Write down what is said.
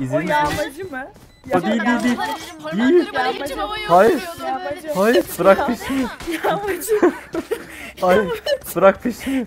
İzin. O yağmacı mı? O değil değil değil. Değil. Hayır. Hayır bırak peşimi. Yağmacı. Hayır bırak peşimi.